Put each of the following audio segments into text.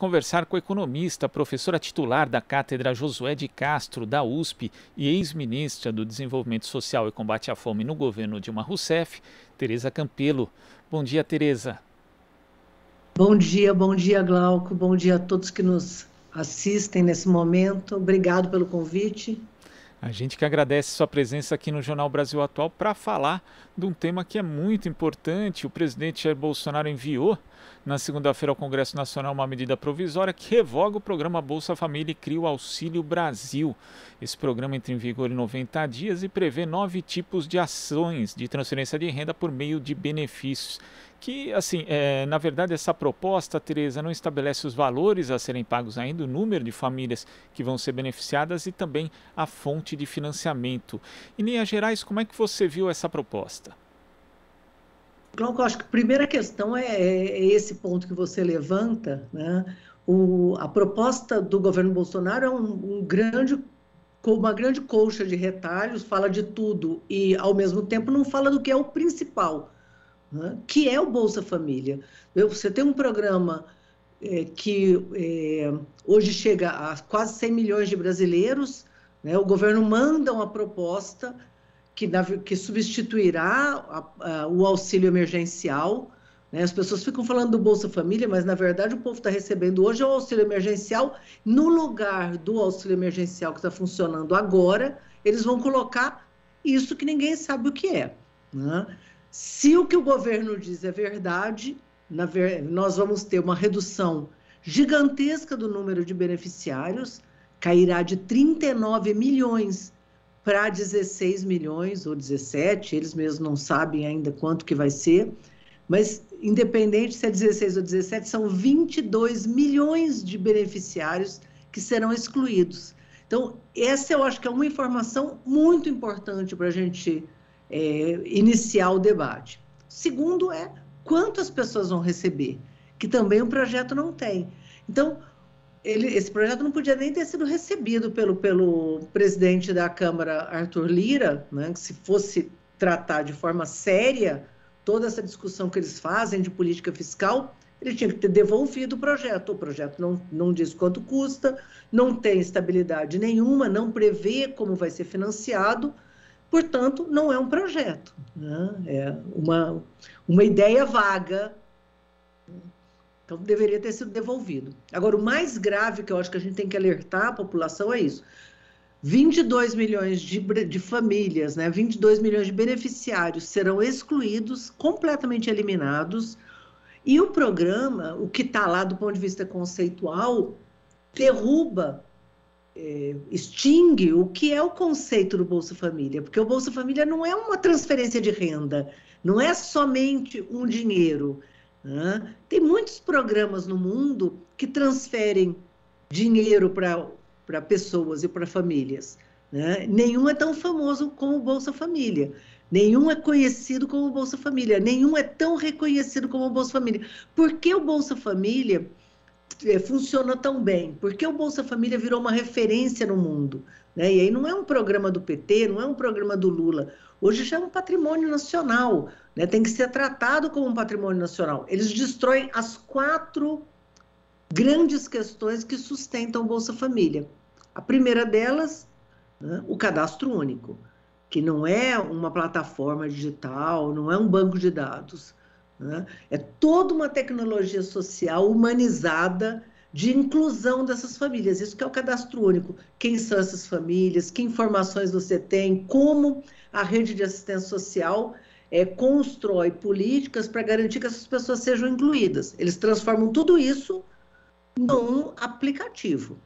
conversar com a economista, professora titular da Cátedra Josué de Castro, da USP, e ex-ministra do Desenvolvimento Social e Combate à Fome no governo Dilma Rousseff, Tereza Campelo. Bom dia, Tereza. Bom dia, bom dia, Glauco. Bom dia a todos que nos assistem nesse momento. Obrigado pelo convite. A gente que agradece sua presença aqui no Jornal Brasil Atual para falar de um tema que é muito importante. O presidente Jair Bolsonaro enviou na segunda-feira ao Congresso Nacional uma medida provisória que revoga o programa Bolsa Família e cria o Auxílio Brasil. Esse programa entra em vigor em 90 dias e prevê nove tipos de ações de transferência de renda por meio de benefícios que, assim, é, na verdade, essa proposta, Tereza, não estabelece os valores a serem pagos ainda, o número de famílias que vão ser beneficiadas e também a fonte de financiamento. Em linhas gerais, como é que você viu essa proposta? Glauco, acho que a primeira questão é, é esse ponto que você levanta, né? O, a proposta do governo Bolsonaro é um, um grande com uma grande colcha de retalhos, fala de tudo e, ao mesmo tempo, não fala do que é o principal, né? que é o Bolsa Família. Você tem um programa é, que é, hoje chega a quase 100 milhões de brasileiros, né? o governo manda uma proposta que, que substituirá a, a, o auxílio emergencial. Né? As pessoas ficam falando do Bolsa Família, mas na verdade o povo está recebendo hoje o auxílio emergencial. No lugar do auxílio emergencial que está funcionando agora, eles vão colocar isso que ninguém sabe o que é. Né? Se o que o governo diz é verdade, ver... nós vamos ter uma redução gigantesca do número de beneficiários, cairá de 39 milhões para 16 milhões ou 17, eles mesmos não sabem ainda quanto que vai ser, mas independente se é 16 ou 17, são 22 milhões de beneficiários que serão excluídos. Então, essa eu acho que é uma informação muito importante para a gente é, iniciar o debate. Segundo é quantas pessoas vão receber, que também o projeto não tem. Então, ele, esse projeto não podia nem ter sido recebido pelo, pelo presidente da Câmara, Arthur Lira, né, que se fosse tratar de forma séria toda essa discussão que eles fazem de política fiscal, ele tinha que ter devolvido o projeto. O projeto não, não diz quanto custa, não tem estabilidade nenhuma, não prevê como vai ser financiado, Portanto, não é um projeto, né? é uma, uma ideia vaga. Então, deveria ter sido devolvido. Agora, o mais grave que eu acho que a gente tem que alertar a população é isso. 22 milhões de, de famílias, né? 22 milhões de beneficiários serão excluídos, completamente eliminados, e o programa, o que está lá do ponto de vista conceitual, derruba é, extingue o que é o conceito do Bolsa Família, porque o Bolsa Família não é uma transferência de renda, não é somente um dinheiro. Né? Tem muitos programas no mundo que transferem dinheiro para pessoas e para famílias. Né? Nenhum é tão famoso como o Bolsa Família. Nenhum é conhecido como o Bolsa Família. Nenhum é tão reconhecido como o Bolsa Família. Por que o Bolsa Família funciona tão bem? Porque o Bolsa Família virou uma referência no mundo. Né? E aí não é um programa do PT, não é um programa do Lula. Hoje já é um patrimônio nacional, né? tem que ser tratado como um patrimônio nacional. Eles destroem as quatro grandes questões que sustentam o Bolsa Família. A primeira delas, né? o cadastro único, que não é uma plataforma digital, não é um banco de dados. Né? É toda uma tecnologia social humanizada de inclusão dessas famílias. Isso que é o cadastro único. Quem são essas famílias? Que informações você tem? Como a rede de assistência social é, constrói políticas para garantir que essas pessoas sejam incluídas. Eles transformam tudo isso num aplicativo.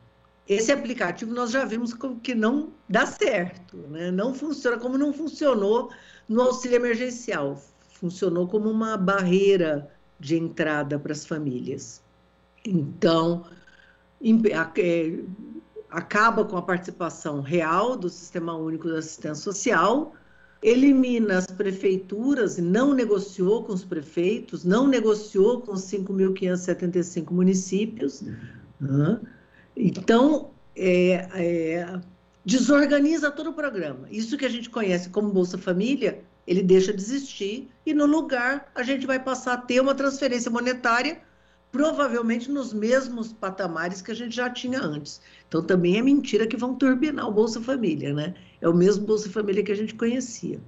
Esse aplicativo nós já vimos que não dá certo, né? não funciona como não funcionou no auxílio emergencial funcionou como uma barreira de entrada para as famílias. Então, é, acaba com a participação real do Sistema Único de Assistência Social, elimina as prefeituras, não negociou com os prefeitos, não negociou com os 5.575 municípios. Então, é, é, desorganiza todo o programa. Isso que a gente conhece como Bolsa Família ele deixa de existir e no lugar a gente vai passar a ter uma transferência monetária provavelmente nos mesmos patamares que a gente já tinha antes. Então também é mentira que vão turbinar o Bolsa Família, né? É o mesmo Bolsa Família que a gente conhecia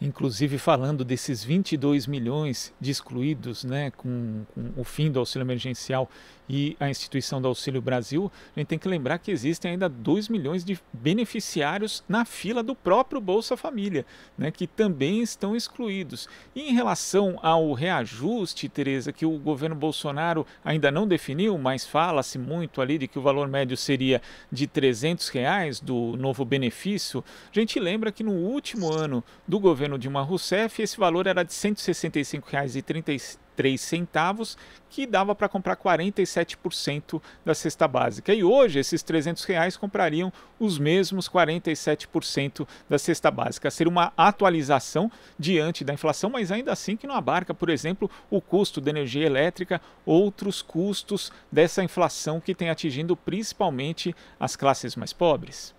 inclusive falando desses 22 milhões de excluídos né, com, com, o fim do auxílio emergencial e a instituição do Auxílio Brasil, a gente tem que lembrar que existem ainda 2 milhões de beneficiários na fila do próprio Bolsa Família, né, que também estão excluídos. E em relação ao reajuste, Tereza, que o governo Bolsonaro ainda não definiu, mas fala-se muito ali de que o valor médio seria de 300 reais do novo benefício, a gente lembra que no último ano do governo Dilma Rousseff, esse valor era de R$ 165,33 3 centavos, que dava para comprar 47% da cesta básica. E hoje esses 300 reais comprariam os mesmos 47% da cesta básica. Seria uma atualização diante da inflação, mas ainda assim que não abarca, por exemplo, o custo da energia elétrica, outros custos dessa inflação que tem atingindo principalmente as classes mais pobres.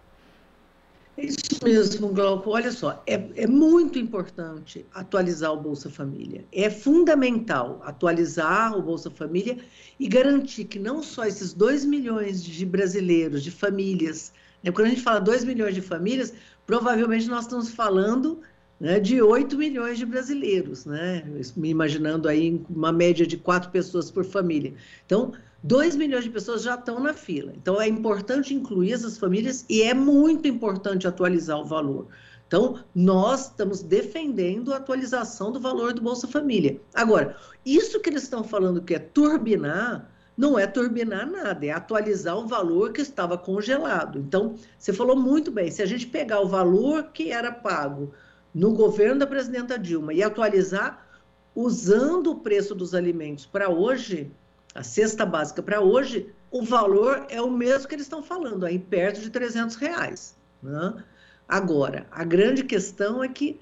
Isso mesmo, Glauco. Olha só, é, é, muito importante atualizar o Bolsa Família. É fundamental atualizar o Bolsa Família e garantir que não só esses 2 milhões de brasileiros, de famílias, né, quando a gente fala 2 milhões de famílias, provavelmente nós estamos falando né, de 8 milhões de brasileiros, né, me imaginando aí uma média de quatro pessoas por família. Então, 2 milhões de pessoas já estão na fila. Então, é importante incluir essas famílias e é muito importante atualizar o valor. Então, nós estamos defendendo a atualização do valor do Bolsa Família. Agora, isso que eles estão falando que é turbinar, não é turbinar nada, é atualizar o valor que estava congelado. Então, você falou muito bem, se a gente pegar o valor que era pago no governo da presidenta Dilma e atualizar usando o preço dos alimentos para hoje, a cesta básica para hoje, o valor é o mesmo que eles estão falando, aí perto de 300 reais. Né? Agora, a grande questão é que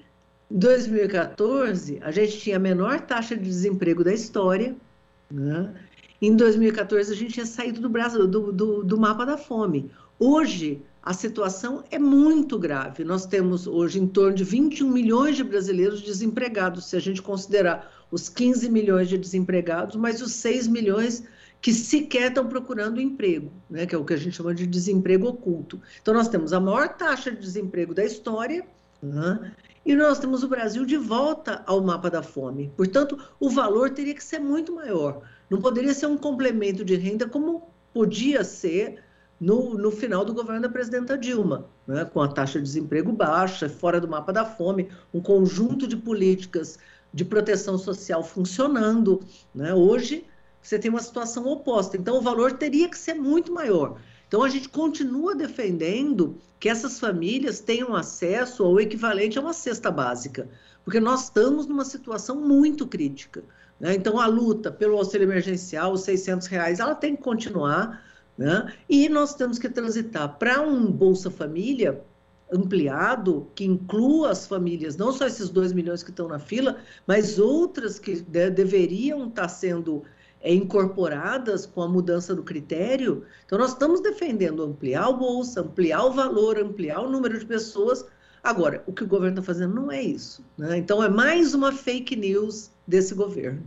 em 2014 a gente tinha a menor taxa de desemprego da história. Né? Em 2014 a gente tinha saído do, Brasil, do, do, do mapa da fome. Hoje a situação é muito grave. Nós temos hoje em torno de 21 milhões de brasileiros desempregados, se a gente considerar os 15 milhões de desempregados, mas os 6 milhões que sequer estão procurando emprego, né, que é o que a gente chama de desemprego oculto. Então, nós temos a maior taxa de desemprego da história né, e nós temos o Brasil de volta ao mapa da fome. Portanto, o valor teria que ser muito maior. Não poderia ser um complemento de renda como podia ser no, no final do governo da presidenta Dilma, né, com a taxa de desemprego baixa, fora do mapa da fome, um conjunto de políticas de proteção social funcionando. Né? Hoje, você tem uma situação oposta. Então, o valor teria que ser muito maior. Então, a gente continua defendendo que essas famílias tenham acesso ao equivalente a uma cesta básica, porque nós estamos numa situação muito crítica. Né? Então, a luta pelo auxílio emergencial, os 600 reais, ela tem que continuar. Né? E nós temos que transitar para um Bolsa Família ampliado que inclua as famílias, não só esses 2 milhões que estão na fila, mas outras que de, deveriam estar sendo é, incorporadas com a mudança do critério. Então, nós estamos defendendo ampliar o bolsa, ampliar o valor, ampliar o número de pessoas. Agora, o que o governo está fazendo não é isso. Né? Então, é mais uma fake news desse governo.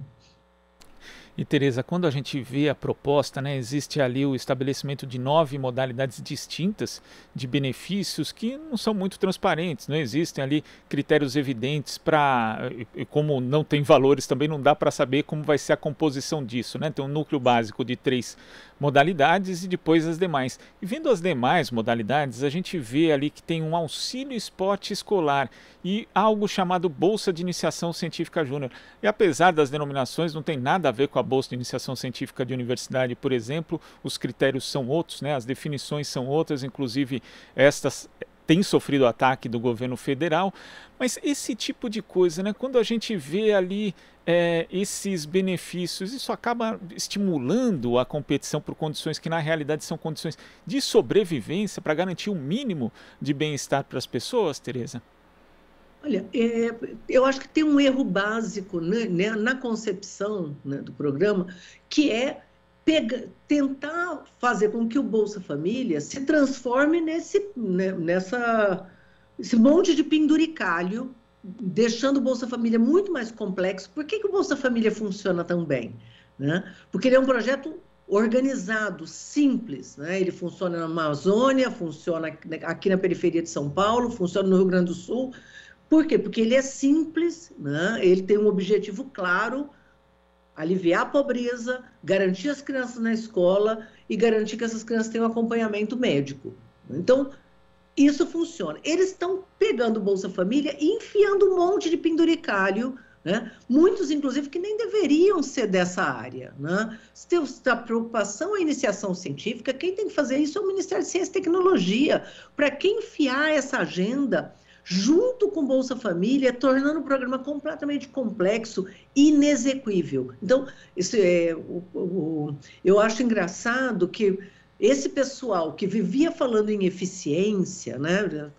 E Tereza, quando a gente vê a proposta, né, existe ali o estabelecimento de nove modalidades distintas de benefícios que não são muito transparentes, não existem ali critérios evidentes para, como não tem valores também não dá para saber como vai ser a composição disso, né? Tem um núcleo básico de três modalidades e depois as demais. E vendo as demais modalidades, a gente vê ali que tem um auxílio esporte escolar e algo chamado Bolsa de Iniciação Científica Júnior. E apesar das denominações, não tem nada a ver com a Bolsa de Iniciação Científica de Universidade, por exemplo, os critérios são outros, né? as definições são outras, inclusive estas tem sofrido ataque do governo federal, mas esse tipo de coisa, né, quando a gente vê ali é, esses benefícios, isso acaba estimulando a competição por condições que na realidade são condições de sobrevivência para garantir o um mínimo de bem-estar para as pessoas, Tereza? Olha, é, eu acho que tem um erro básico né, né na concepção né, do programa, que é pega, tentar fazer com que o Bolsa Família se transforme nesse, né, nessa, esse monte de penduricalho, deixando o Bolsa Família muito mais complexo. Por que, que o Bolsa Família funciona tão bem? né? porque ele é um projeto organizado, simples. Né? Ele funciona na Amazônia, funciona aqui na periferia de São Paulo, funciona no Rio Grande do Sul. Por quê? Porque ele é simples, né? ele tem um objetivo claro, aliviar a pobreza, garantir as crianças na escola e garantir que essas crianças tenham acompanhamento médico. Então, isso funciona. Eles estão pegando Bolsa Família e enfiando um monte de penduricalho né? Muitos, inclusive, que nem deveriam ser dessa área. Né? Se tem a preocupação a iniciação científica, quem tem que fazer isso é o Ministério de Ciência e Tecnologia. Para quem enfiar essa agenda junto com Bolsa Família, tornando o programa completamente complexo e inexequível. Então, isso é, o, o, eu acho engraçado que esse pessoal que vivia falando em eficiência, né,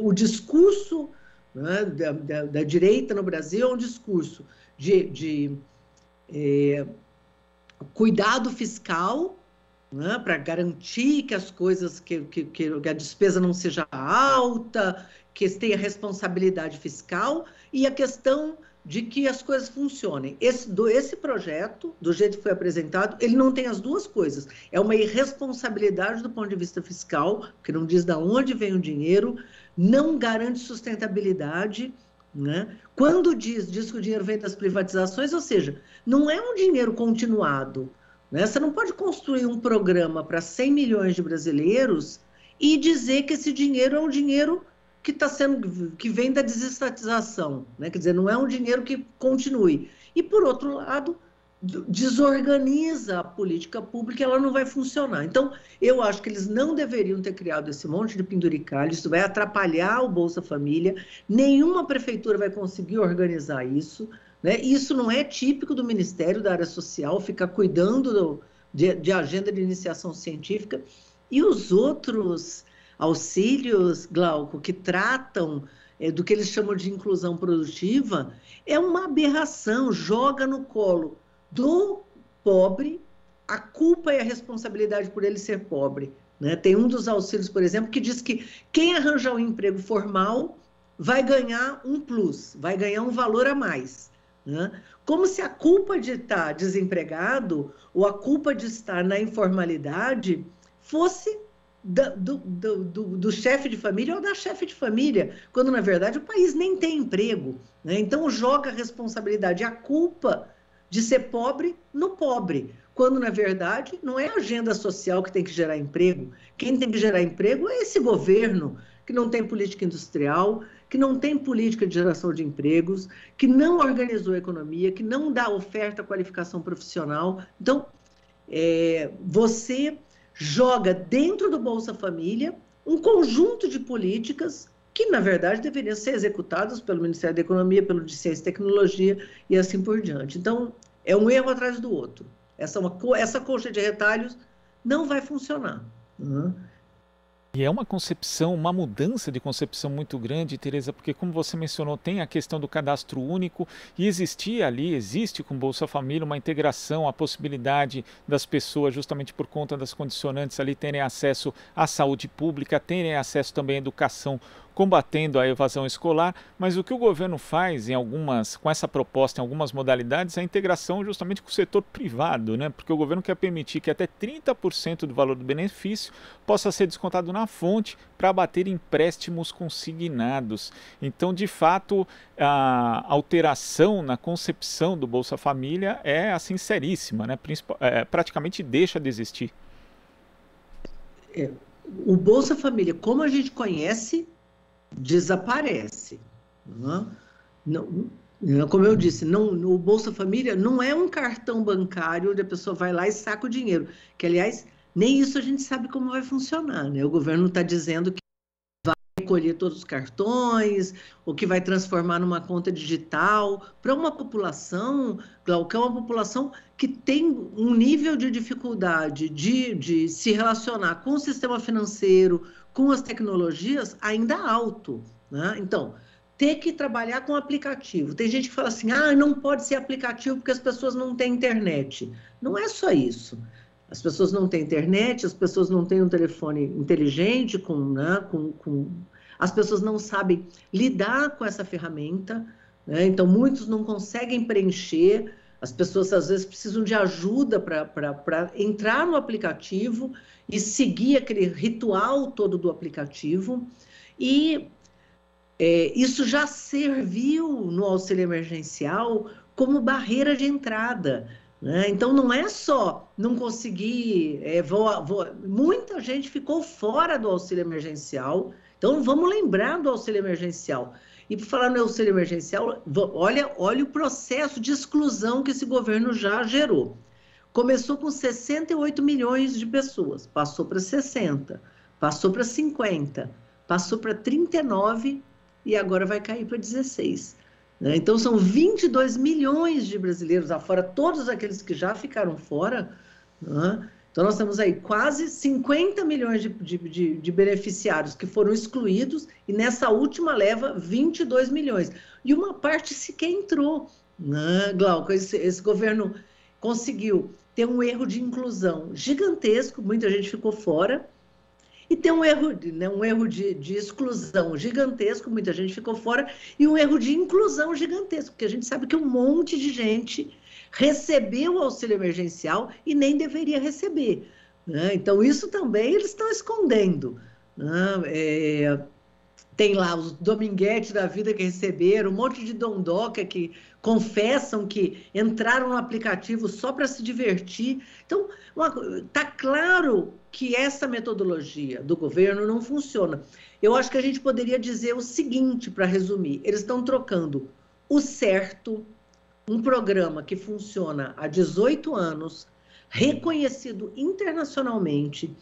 o, discurso né, da, da, da, direita no Brasil é um discurso de, de é, cuidado fiscal né, para garantir que as coisas, que, que, que, a despesa não seja alta, que tenha responsabilidade fiscal e a questão de que as coisas funcionem. Esse, do, esse projeto, do jeito que foi apresentado, ele não tem as duas coisas. É uma irresponsabilidade do ponto de vista fiscal, que não diz de onde vem o dinheiro, não garante sustentabilidade. Né? Quando diz, diz que o dinheiro vem das privatizações, ou seja, não é um dinheiro continuado. Né? Você não pode construir um programa para 100 milhões de brasileiros e dizer que esse dinheiro é um dinheiro que está sendo que vem da desestatização, né? Quer dizer, não é um dinheiro que continue. E por outro lado, desorganiza a política pública, ela não vai funcionar. Então, eu acho que eles não deveriam ter criado esse monte de penduricalho, isso vai atrapalhar o Bolsa Família, nenhuma prefeitura vai conseguir organizar isso, né? Isso não é típico do Ministério da Área Social, ficar cuidando do, de, de agenda de iniciação científica, e os outros auxílios, Glauco, que tratam é, do que eles chamam de inclusão produtiva, é uma aberração, joga no colo do pobre a culpa e a responsabilidade por ele ser pobre. Né? Tem um dos auxílios, por exemplo, que diz que quem arranjar um emprego formal vai ganhar um plus, vai ganhar um valor a mais. Né? Como se a culpa de estar desempregado ou a culpa de estar na informalidade fosse do, do, do, do chefe de família ou da chefe de família, quando na verdade o país nem tem emprego. Né? Então joga a responsabilidade, a culpa de ser pobre no pobre, quando na verdade não é a agenda social que tem que gerar emprego. Quem tem que gerar emprego é esse governo que não tem política industrial, que não tem política de geração de empregos, que não organizou a economia, que não dá oferta qualificação profissional. Então, é, você joga dentro do Bolsa Família um conjunto de políticas que, na verdade, deveriam ser executadas pelo Ministério da Economia, pelo de Ciência e Tecnologia e assim por diante. Então, é um erro atrás do outro. Essa, uma, essa coxa de retalhos não vai funcionar. Uhum. E é uma concepção, uma mudança de concepção muito grande, Tereza, porque como você mencionou, tem a questão do cadastro único e existia ali, existe com Bolsa Família uma integração, a possibilidade das pessoas, justamente por conta das condicionantes ali, terem acesso à saúde pública, terem acesso também à educação combatendo a evasão escolar, mas o que o governo faz em algumas, com essa proposta em algumas modalidades é a integração justamente com o setor privado, né? Porque o governo quer permitir que até 30% do valor do benefício possa ser descontado na fonte para abater empréstimos consignados. Então, de fato, a alteração na concepção do Bolsa Família é assim seríssima, né? É, praticamente deixa de existir. É, o Bolsa Família, como a gente conhece, desaparece. Não, não, como eu disse, não, o Bolsa Família não é um cartão bancário onde a pessoa vai lá e saca o dinheiro. Que, aliás, nem isso a gente sabe como vai funcionar. Né? O governo está dizendo que vai recolher todos os cartões, ou que vai transformar numa conta digital, para uma população, que é uma população que tem um nível de dificuldade de, de se relacionar com o sistema financeiro, com as tecnologias ainda alto. Né? Então, ter que trabalhar com aplicativo. Tem gente que fala assim: ah, não pode ser aplicativo porque as pessoas não têm internet. Não é só isso. As pessoas não têm internet, as pessoas não têm um telefone inteligente, com, né, com, com... as pessoas não sabem lidar com essa ferramenta. Né? Então, muitos não conseguem preencher As pessoas às vezes precisam de ajuda para entrar no aplicativo e seguir aquele ritual todo do aplicativo. E é, isso já serviu no auxílio emergencial como barreira de entrada. Né? Então, não é só não conseguir. É, vou, vou, muita gente ficou fora do auxílio emergencial. Então, vamos lembrar do auxílio emergencial. E por falar no auxílio emergencial, olha, olha o processo de exclusão que esse governo já gerou. Começou com 68 milhões de pessoas, passou para 60, passou para 50, passou para 39 e agora vai cair para 16. Né? Então, são 22 milhões de brasileiros afora, todos aqueles que já ficaram fora. Né? Então, nós temos aí quase 50 milhões de, de, de, de, beneficiários que foram excluídos, e nessa última leva, 22 milhões. E uma parte sequer entrou. Né, Glauco? Esse, esse governo conseguiu ter um erro de inclusão gigantesco, muita gente ficou fora, e tem um erro, né, um erro de, de, exclusão gigantesco, muita gente ficou fora, e um erro de inclusão gigantesco, porque a gente sabe que um monte de gente recebeu o auxílio emergencial e nem deveria receber. Né? Então, isso também eles estão escondendo. Né? É, tem lá os dominguetes da vida que receberam, um monte de dondoca que confessam que entraram no aplicativo só para se divertir. Então, está claro que essa metodologia do governo não funciona. Eu acho que a gente poderia dizer o seguinte, para resumir: eles estão trocando o certo, um programa que funciona há 18 anos, reconhecido internacionalmente,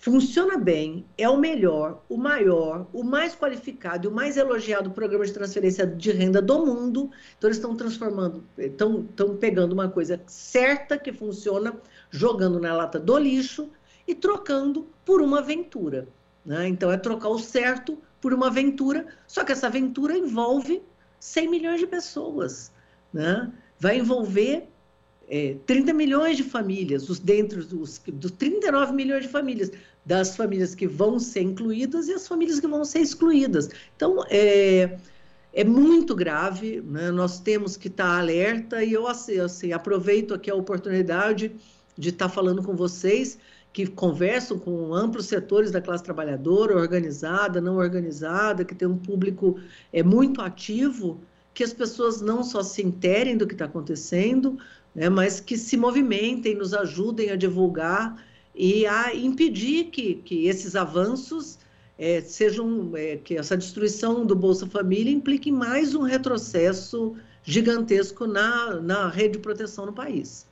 funciona bem, é o melhor, o maior, o mais qualificado e o mais elogiado programa de transferência de renda do mundo. Então, eles estão transformando, estão, estão pegando uma coisa certa que funciona, jogando na lata do lixo e trocando por uma aventura. Né? Então, é trocar o certo por uma aventura, só que essa aventura envolve 100 milhões de pessoas. Né? Vai envolver é, 30 milhões de famílias, os dentro dos, dos 39 milhões de famílias, das famílias que vão ser incluídas e as famílias que vão ser excluídas. Então, é, é muito grave, né? nós temos que estar alerta e eu assim, assim, aproveito aqui a oportunidade de estar falando com vocês que conversam com amplos setores da classe trabalhadora, organizada, não organizada, que tem um público é, muito ativo, que as pessoas não só se interem do que está acontecendo, né, mas que se movimentem, nos ajudem a divulgar e a impedir que, que esses avanços é, sejam, é, que essa destruição do Bolsa Família implique mais um retrocesso gigantesco na, na rede de proteção no país.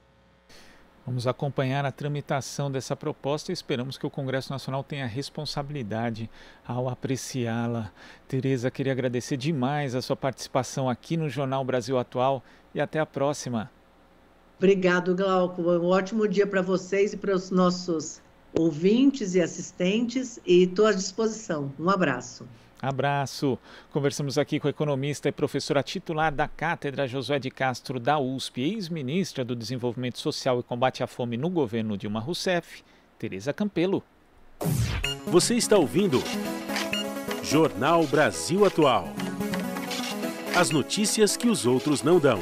Vamos acompanhar a tramitação dessa proposta e esperamos que o Congresso Nacional tenha responsabilidade ao apreciá-la. Tereza, queria agradecer demais a sua participação aqui no Jornal Brasil Atual e até a próxima. Obrigado, Glauco. Um ótimo dia para vocês e para os nossos ouvintes e assistentes e estou à disposição. Um abraço. Abraço. Conversamos aqui com a economista e professora titular da Cátedra Josué de Castro da USP, ex-ministra do Desenvolvimento Social e Combate à Fome no governo Dilma Rousseff, Tereza Campelo. Você está ouvindo Jornal Brasil Atual. As notícias que os outros não dão.